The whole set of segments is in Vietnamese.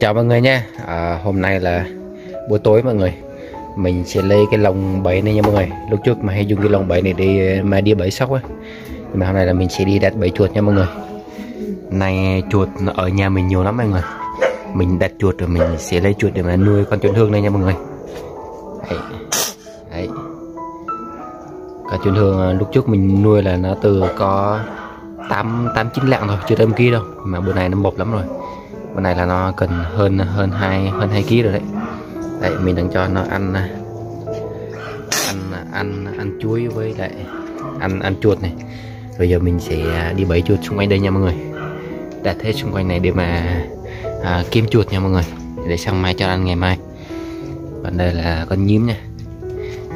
Chào mọi người nha. À, Hôm nay là buổi tối mọi người. Mình sẽ lấy cái lồng bẫy này nha mọi người. Lúc trước mà hay dùng cái lồng bẫy này để mà đi bẫy sóc ấy Nhưng mà hôm nay là mình sẽ đi đặt bẫy chuột nha mọi người. Này chuột ở nhà mình nhiều lắm mọi người. Mình đặt chuột rồi mình sẽ lấy chuột để mà nuôi con chuột hương này nha mọi người. Đấy, Đấy. cả chuột hương à, lúc trước mình nuôi là nó từ có 8, 8 9 lạng thôi chưa tới kia đâu. Mà bữa nay nó mập lắm rồi bữa này là nó cần hơn hơn hai hơn hai kg rồi đấy. Đấy mình đang cho nó ăn à, ăn à, ăn ăn chuối với lại ăn ăn chuột này. Bây giờ mình sẽ à, đi bẫy chuột xung quanh đây nha mọi người. Đặt hết xung quanh này để mà à, kiếm chuột nha mọi người. Để sang mai cho ăn ngày mai. Còn đây là con nhím nha.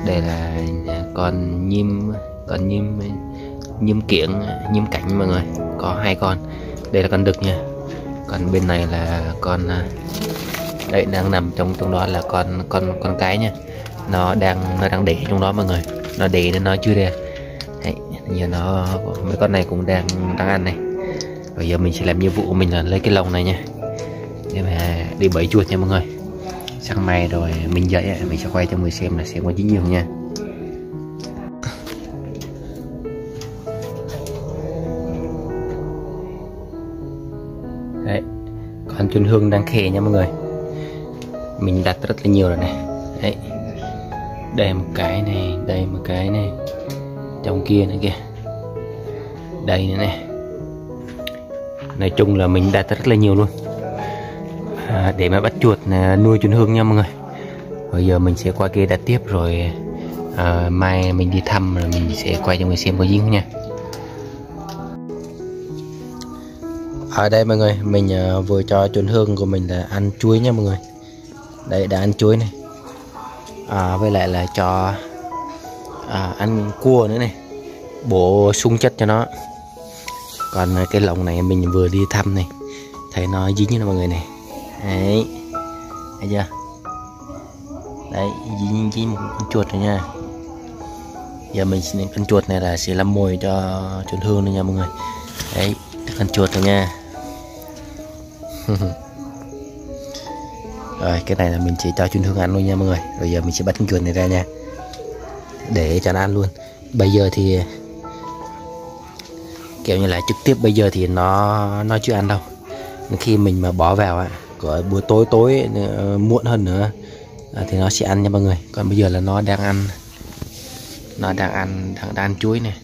Đây là con nhím con nhím nhím kiểng nhím cảnh mọi người. Có hai con. Đây là con đực nha còn bên này là con à, đấy đây đang nằm trong trong đó là con con con cái nha. Nó đang nó đang để trong đó mọi người. Nó để nên nó chưa ra Đấy, giờ nó mấy con này cũng đang đang ăn này. Bây giờ mình sẽ làm nhiệm vụ của mình là lấy cái lồng này nha. Để mà đi bẫy chuột nha mọi người. Sáng mai rồi mình dậy mình sẽ quay cho mọi người xem là xem có dính nhiều nha. Đấy còn chun hương đang khè nha mọi người. Mình đặt rất là nhiều rồi này. Đấy đây một cái này đây một cái này trong kia nữa kìa. Đây nữa này. Nói chung là mình đặt rất là nhiều luôn. À, để mà bắt chuột à, nuôi chun hương nha mọi người. Bây giờ mình sẽ qua kia đặt tiếp rồi à, mai mình đi thăm rồi mình sẽ quay cho người xem có gì không nha. Ở đây mọi người mình ờ, vừa cho chuồn hương của mình là ăn chuối nha mọi người. Đây đã ăn chuối này. À, với lại là cho à, ăn cua nữa này. Bổ sung chất cho nó. Còn ờ, cái lồng này mình vừa đi thăm này. Thấy nó dính như mọi người này. Đấy. Thấy chưa? Đấy dính dính một con chuột rồi nha. Giờ mình con chuột này là sẽ làm mồi cho chuồn hương nữa nha mọi người. Đấy con chuột rồi nha. rồi cái này là mình chỉ cho chuyên hương ăn luôn nha mọi người. Rồi giờ mình sẽ bắt con chuột này ra nha. Để cho nó ăn luôn. Bây giờ thì kiểu như là trực tiếp bây giờ thì nó nó chưa ăn đâu. Khi mình mà bỏ vào á của buổi tối tối ờ, muộn hơn nữa à, thì nó sẽ ăn nha mọi người. Còn bây giờ là nó đang ăn nó đang ăn đang, đang ăn chuối này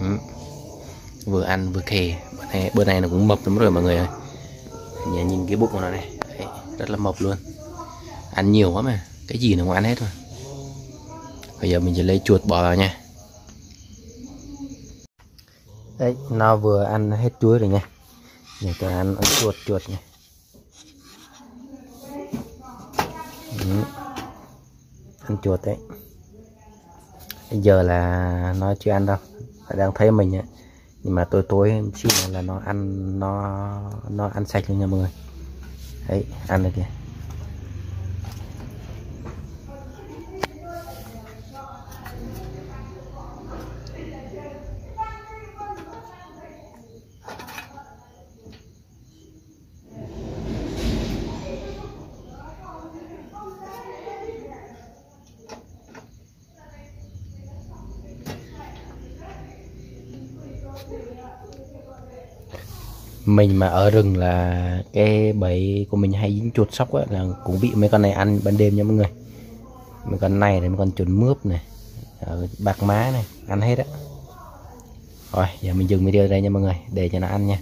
ừ. vừa ăn vừa khề này bữa này nó cũng mập lắm rồi mọi người ơi. Nhìn, nhìn cái bụng của nó này Đấy, rất là mập luôn. Ăn nhiều quá mà cái gì nó cũng ăn hết rồi bây giờ mình sẽ lấy chuột bỏ vào nha. Đấy nó vừa ăn hết chuối rồi nha. Để tôi ăn, ăn chuột chuột nha. Ừ. ăn chuột đấy. Bây giờ là nó chưa ăn đâu. Đang thấy mình ấy nhưng mà tối tối em nữa là nó ăn, nó nó ăn sạch luôn nha mọi người. Đấy, ăn được kìa. Mình mà ở rừng là cái bẫy của mình hay dính chuột sóc á, là cũng bị mấy con này ăn ban đêm nha mọi người. Mấy con này này, mấy con chuột mướp này ờ, bạc má này, ăn hết á. Rồi, giờ mình dừng video đây nha mọi người, để cho nó ăn nha.